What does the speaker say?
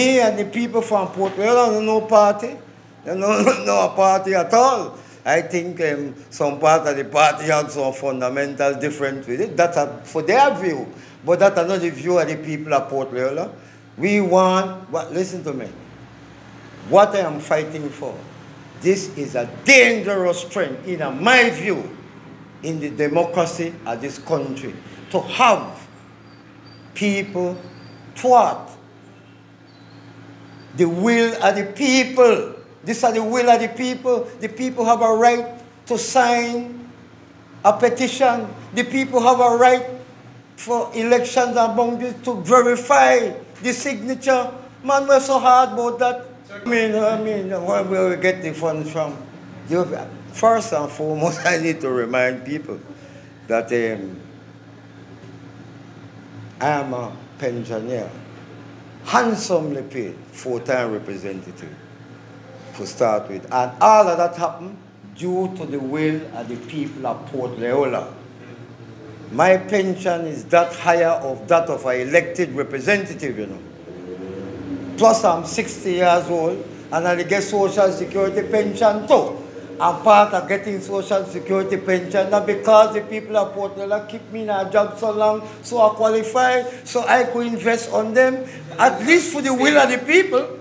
me and the people from Port Loyola, no party. No, no party at all. I think um, some part of the party have some fundamental difference with it. That's a, for their view. But that's another view of the people of Port Loyola. We want, but listen to me. What I am fighting for, this is a dangerous trend, in my view, in the democracy of this country. To have people thwart the will of the people these are the will of the people. The people have a right to sign a petition. The people have a right for elections among this to verify the signature. Man, we're so hard about that. I mean, I mean, where will we get the funds from? First and foremost, I need to remind people that um, I am a pensioner, handsomely paid, full-time representative to start with. And all of that happened due to the will of the people of Port Loyola. My pension is that higher of that of an elected representative, you know. Plus I'm 60 years old and I get social security pension too. I'm part of getting social security pension not because the people of Port keep me in a job so long so I qualify so I could invest on them at least for the will of the people.